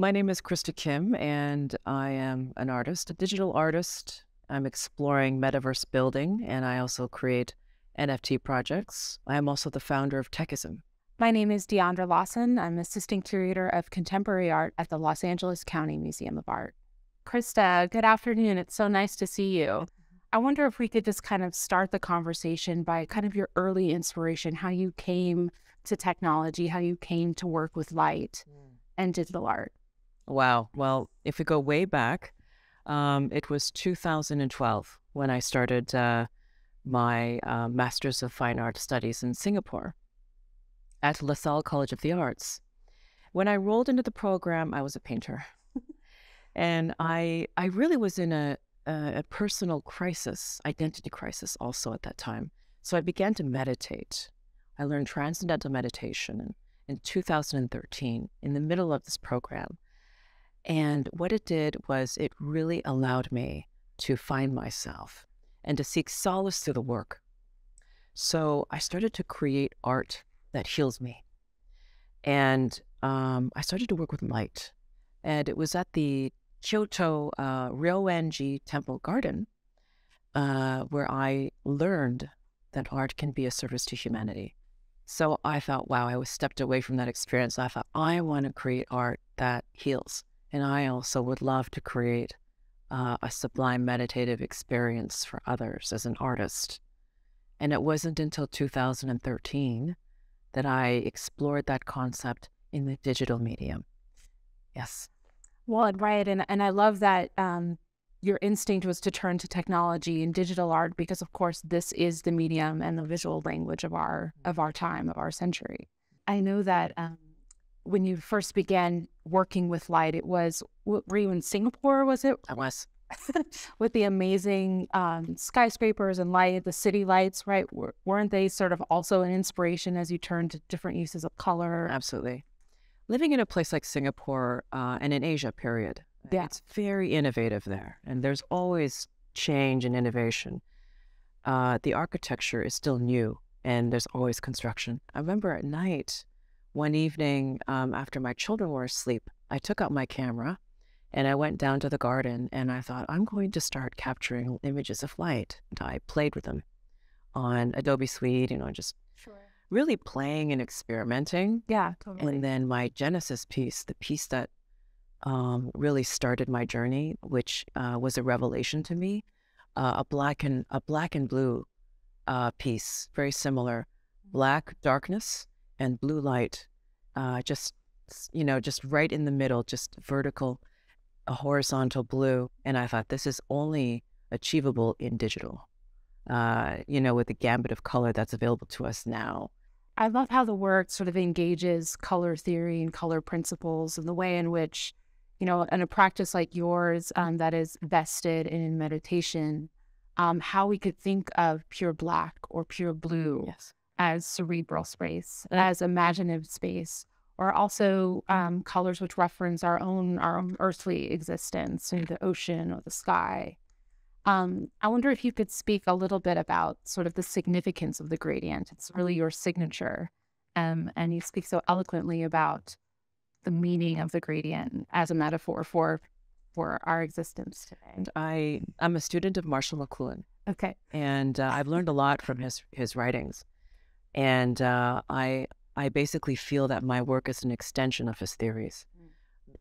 My name is Krista Kim, and I am an artist, a digital artist. I'm exploring metaverse building, and I also create NFT projects. I am also the founder of Techism. My name is Dhyandra Lawson. I'm assistant curator of contemporary art at the Los Angeles County Museum of Art. Krista, good afternoon. It's so nice to see you. I wonder if we could just kind of start the conversation by kind of your early inspiration, how you came to technology, how you came to work with light mm. and digital art. Wow. Well, if we go way back, um, it was 2012 when I started uh, my uh, Master's of Fine Art Studies in Singapore at LaSalle College of the Arts. When I rolled into the program, I was a painter. and I, I really was in a, a, a personal crisis, identity crisis also at that time. So I began to meditate. I learned transcendental meditation in 2013 in the middle of this program. And what it did was it really allowed me to find myself and to seek solace through the work. So I started to create art that heals me. And um, I started to work with light. And it was at the Kyoto uh, Ryoanji Temple Garden uh, where I learned that art can be a service to humanity. So I thought, wow, I was stepped away from that experience. I thought, I want to create art that heals. And I also would love to create uh, a sublime meditative experience for others as an artist. And it wasn't until 2013 that I explored that concept in the digital medium. Yes. Well, right. And, and I love that um, your instinct was to turn to technology and digital art because, of course, this is the medium and the visual language of our of our time, of our century. I know that um, when you first began working with light, it was were you in Singapore? Was it? I was. with the amazing um, skyscrapers and light, the city lights, right? weren't they sort of also an inspiration as you turned to different uses of color? Absolutely. Living in a place like Singapore uh, and in Asia, period, yeah. it's very innovative there, and there's always change and innovation. Uh, the architecture is still new, and there's always construction. I remember at night one evening um, after my children were asleep, I took out my camera and I went down to the garden and I thought, I'm going to start capturing images of light. And I played with them on Adobe Suite, you know, just sure. really playing and experimenting. Yeah, totally. And then my Genesis piece, the piece that um, really started my journey, which uh, was a revelation to me, uh, a black and a black and blue uh, piece, very similar, mm. black darkness and blue light, uh, just you know, just right in the middle, just vertical, a horizontal blue. And I thought this is only achievable in digital, uh, you know, with the gambit of color that's available to us now. I love how the work sort of engages color theory and color principles and the way in which, you know, in a practice like yours um, that is vested in meditation, um, how we could think of pure black or pure blue yes as cerebral space, as imaginative space, or also um, colors which reference our own our own earthly existence, in the ocean or the sky. Um, I wonder if you could speak a little bit about sort of the significance of the gradient. It's really your signature, um, and you speak so eloquently about the meaning of the gradient as a metaphor for for our existence today. And I I'm a student of Marshall McLuhan. Okay, and uh, I've learned a lot from his his writings. And uh, I, I basically feel that my work is an extension of his theories. Mm.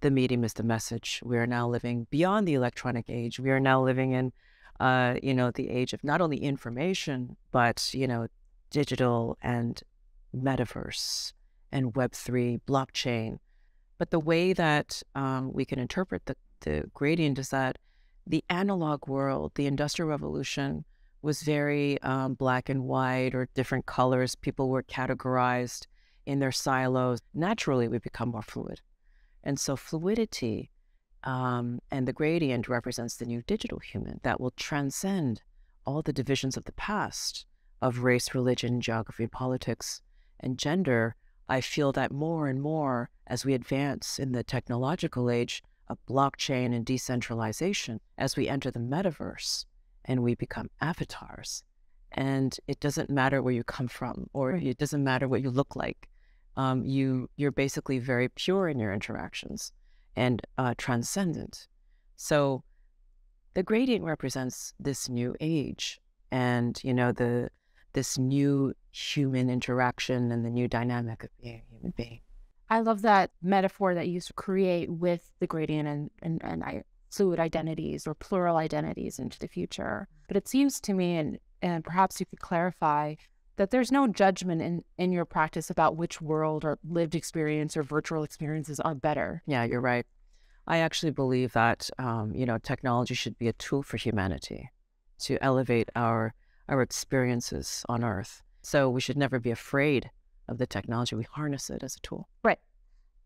The medium is the message. We are now living beyond the electronic age. We are now living in, uh, you know, the age of not only information, but, you know, digital and metaverse and Web3, blockchain. But the way that um, we can interpret the, the gradient is that the analog world, the Industrial Revolution, was very um, black and white or different colors. People were categorized in their silos. Naturally, we become more fluid. And so, fluidity um, and the gradient represents the new digital human that will transcend all the divisions of the past of race, religion, geography, politics, and gender. I feel that more and more as we advance in the technological age of blockchain and decentralization, as we enter the metaverse, and we become avatars. And it doesn't matter where you come from, or right. it doesn't matter what you look like. Um, you you're basically very pure in your interactions, and uh, transcendent. So the gradient represents this new age and, you know, the this new human interaction and the new dynamic of being a human being. I love that metaphor that you create with the gradient and, and, and I, fluid identities or plural identities into the future. But it seems to me, and, and perhaps you could clarify, that there's no judgment in, in your practice about which world or lived experience or virtual experiences are better. Yeah, you're right. I actually believe that um, you know technology should be a tool for humanity to elevate our our experiences on Earth. So we should never be afraid of the technology. We harness it as a tool. Right.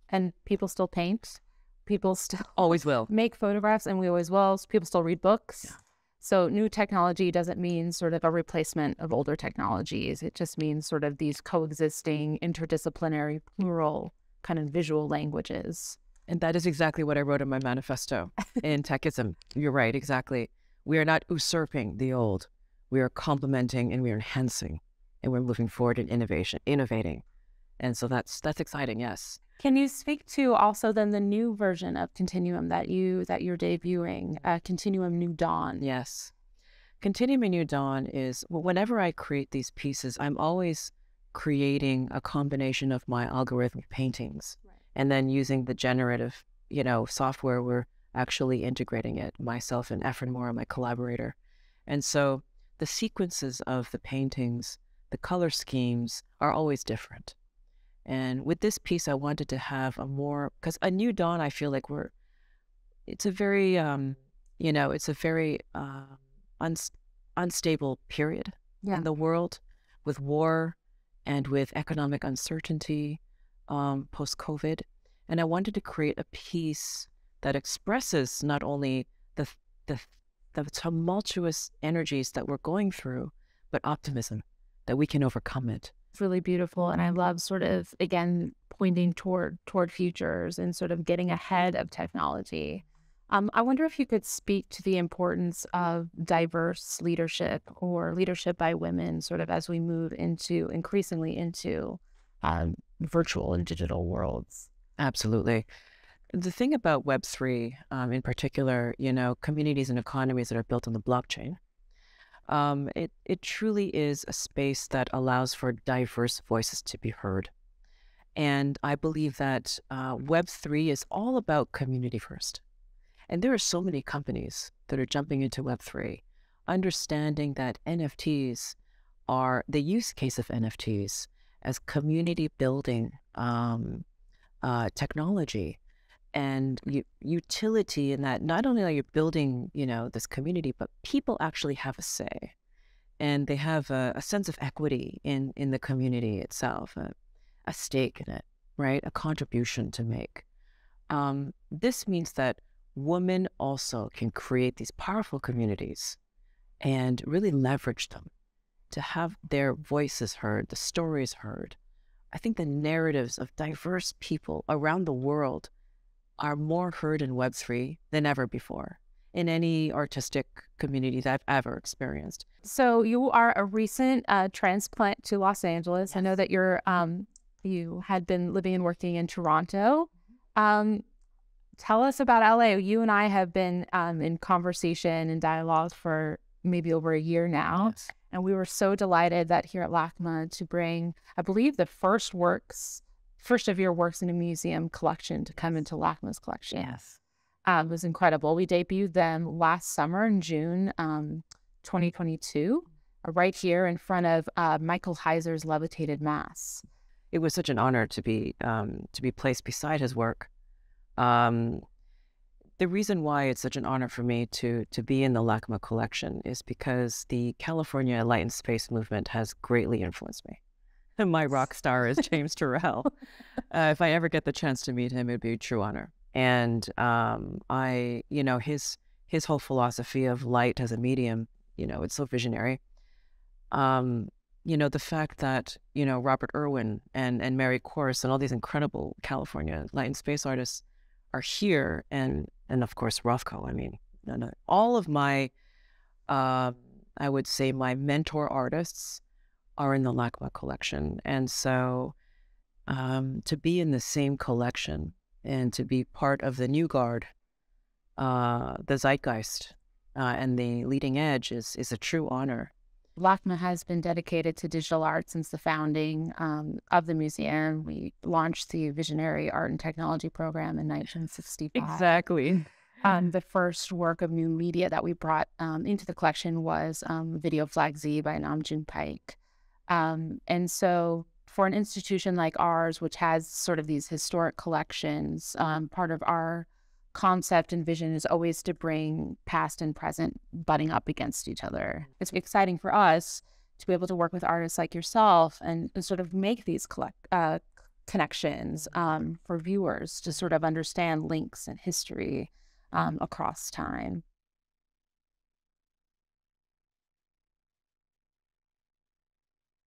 And people still paint. People still always will make photographs, and we always will. People still read books. Yeah. So new technology doesn't mean sort of a replacement of older technologies. It just means sort of these coexisting, interdisciplinary, plural kind of visual languages. And that is exactly what I wrote in my manifesto in Techism. You're right, exactly. We are not usurping the old. We are complementing and we are enhancing and we're moving forward in innovation, innovating. And so that's that's exciting, yes. Can you speak to also then the new version of Continuum that you that you're debuting, uh, Continuum New Dawn? Yes, Continuum New Dawn is well, whenever I create these pieces, I'm always creating a combination of my algorithmic paintings, right. and then using the generative, you know, software. We're actually integrating it myself and Efren Mur, my collaborator, and so the sequences of the paintings, the color schemes are always different. And with this piece, I wanted to have a more because a new dawn. I feel like we're. It's a very, um, you know, it's a very uh, unstable period yeah. in the world with war and with economic uncertainty um, post COVID. And I wanted to create a piece that expresses not only the, the the tumultuous energies that we're going through, but optimism that we can overcome it it's really beautiful and i love sort of again pointing toward toward futures and sort of getting ahead of technology. Um, i wonder if you could speak to the importance of diverse leadership or leadership by women sort of as we move into increasingly into um, virtual and digital worlds. Absolutely. The thing about web3 um, in particular you know communities and economies that are built on the blockchain um, it, it truly is a space that allows for diverse voices to be heard. And I believe that uh, Web3 is all about community first. And there are so many companies that are jumping into Web3, understanding that NFTs are the use case of NFTs as community building um, uh, technology and utility in that not only are you building, you know, this community, but people actually have a say, and they have a, a sense of equity in in the community itself, a, a, stake in it, right, a contribution to make. Um, this means that women also can create these powerful communities and really leverage them to have their voices heard, the stories heard. I think the narratives of diverse people around the world are more heard in Web3 than ever before in any artistic community that I've ever experienced. So you are a recent uh, transplant to Los Angeles. Yes. I know that you're um, you had been living and working in Toronto. Um, tell us about LA. You and I have been um, in conversation and dialogue for maybe over a year now. Yes. And we were so delighted that here at LACMA to bring, I believe, the first works first of your works in a museum collection to come into LACMA's collection. Yes. it was incredible. We debuted them last summer in June um, 2022, uh, right here in front of uh, Michael Heizer's Levitated Mass. It was such an honor to be um, to be placed beside his work. Um, the reason why it's such an honor for me to to be in the LACMA collection is because the California Light and Space movement has greatly influenced me. my rock star is James Turrell. Uh, if I ever get the chance to meet him, it'd be a true honor. And um, I, you know, his his whole philosophy of light as a medium, you know, it's so visionary. Um, you know, the fact that you know Robert Irwin and and Mary Corse and all these incredible California light and space artists are here, and and of course Rothko. I mean, all of my, uh, I would say my mentor artists are in the LACMA collection. And so um, to be in the same collection and to be part of the new guard, uh, the zeitgeist, uh, and the leading edge is is a true honor. LACMA has been dedicated to digital art since the founding um, of the museum. We launched the Visionary Art and Technology Program in 1965. Exactly. Um, the first work of new media that we brought um, into the collection was um, Video Flag Z by Nam June Paik. Um, and so, for an institution like ours, which has sort of these historic collections, um, part of our concept and vision is always to bring past and present butting up against each other. It's exciting for us to be able to work with artists like yourself and, and sort of make these collect, uh, connections um, for viewers to sort of understand links and history um, across time.